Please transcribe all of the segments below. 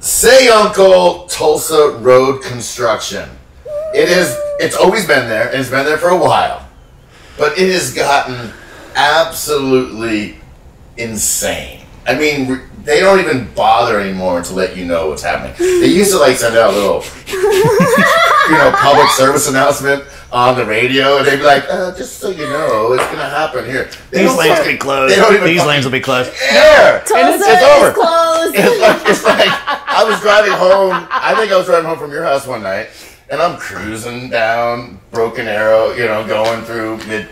Say Uncle Tulsa Road Construction. It is. It's always been there, and it's been there for a while, but it has gotten absolutely insane. I mean, they don't even bother anymore to let you know what's happening. They used to like send out a little, you know, public service announcement on the radio, and they'd be like, uh, "Just so you know, it's gonna happen here." They These lanes will be closed. They don't even These lanes will be closed. care. Tulsa And it's, it's over. is closed. It's like, it's like I was driving home. I think I was driving home from your house one night, and I'm cruising down Broken Arrow, you know, going through mid,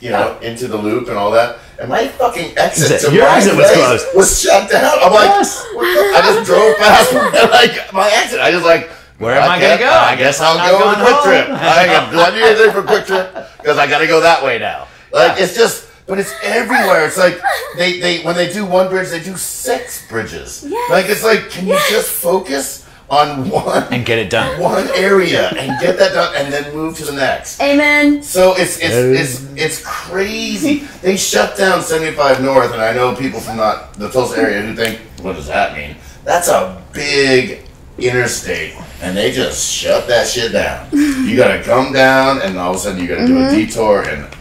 you know, into the loop and all that. And my fucking exit to Your my exit was place closed. was shut down. I'm like, Yes. what the- I just drove past like my exit. I just like. Where am I gonna guess- go? I guess I'll I'm go going with QuikTrip. I got need anything for QuikTrip because I got to go that way now. Like it's just, but it's everywhere. It's like they they when they do one bridge, they do six bridges. Yes. Like it's like, can you just focus on one And get it done. one area and get that done, and then move to the next? Amen. So it's it's it's it's crazy. They shut down 75 North, and I know people from not the Tulsa area who think, what does that mean? That's a big interstate, and they just shut that shit down. You gotta come down, and all of a sudden you gotta do a mm-hmm. detour, and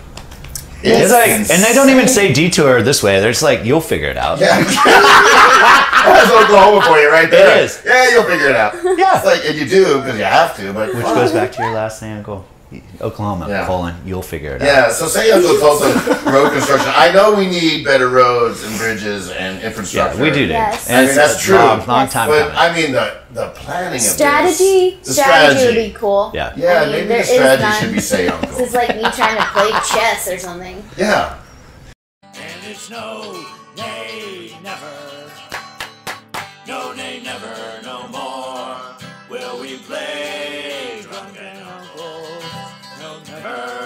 It's like, and they don't even say detour this way. They're just like, you'll figure it out. Yeah. That's Oklahoma for you right there. It is. Yeah, you'll figure it out. Yeah. It's like, and you do because you have to, but Which goes back to your last thing, Uncle. Oklahoma, yeah. colon, you'll figure it yeah, out. Yeah, so say Diego is also road construction. I know we need better roads and bridges and infrastructure. Yeah, we do. Yes. And I mean, that's true. Long, long time but, coming. I mean, the, the planning strategy, this, the strategy. strategy would be cool. Yeah. Yeah, I mean, maybe the strategy should be say uncle. this is like me trying to play chess or something. Yeah. And it's no, nay, never. No, nay, never, no more. Will we play? her.